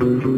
Mm-hmm.